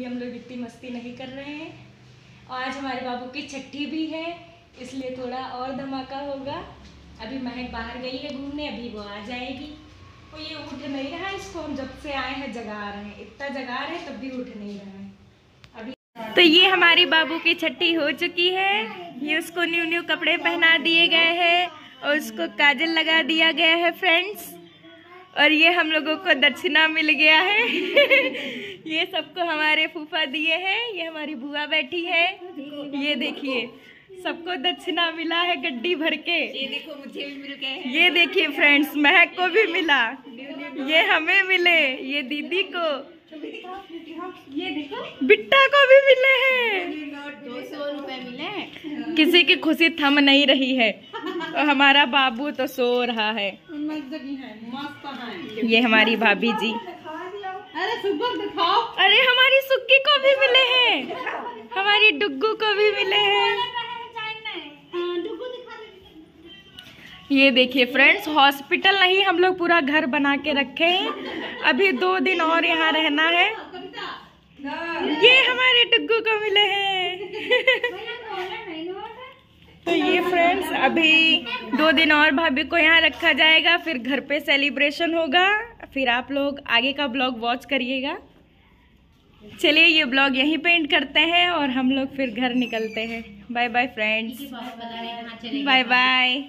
अभी हम लोग इतनी मस्ती नहीं कर रहे हैं। आज हमारे बाबू की छठी भी है, इसलिए थोड़ा और धमाका होगा। अभी महक बाहर गई है घूमने, अभी वो आ जाएगी। वो ये उठ नहीं रहा इसको, हम जब से आए हैं जगा रहे हैं। इतना जगा रहे हैं, तब भी उठ नहीं रहा है। अभी तो ये हमारी बाबू की छठी हो चुकी है। ये उसको न्यू न्यू कपड़े पहना दिए गए हैं और उसको काजल लगा दिया गया है फ्रेंड्स और ये हम लोगों को दक्षिणा मिल गया है। ये सबको हमारे फूफा दिए हैं ये हमारी बुआ बैठी है। ये देखिए सबको दक्षिणा मिला है गड्डी भर के। ये देखो मुझे भी मिल गए ये देखिए फ्रेंड्स महक को भी मिला। ये हमें मिले ये दीदी को। ये देखो। बिट्टा को भी मिले हैं। दो सौ रुपए मिले किसी की खुशी थम नहीं रही है। और हमारा बाबू तो सो रहा है। ये हमारी भाभी जी। अरे दिखाओ। अरे हमारी सुक्की को भी मिले हैं। हमारी डुग्गू को भी मिले हैं। ये देखिए फ्रेंड्स हॉस्पिटल नहीं हम लोग पूरा घर बना के रखे हैं। अभी दो दिन और यहाँ रहना है। ये हमारे डुग्गू को मिले हैं। तो ये फ्रेंड्स अभी दो दिन और भाभी को यहाँ रखा जाएगा फिर घर पे सेलिब्रेशन होगा फिर आप लोग आगे का ब्लॉग वॉच करिएगा। चलिए ये ब्लॉग यहीं पेंट एंड करते हैं और हम लोग फिर घर निकलते हैं। Bye bye friends bye bye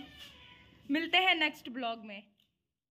मिलते हैं नेक्स्ट ब्लॉग में।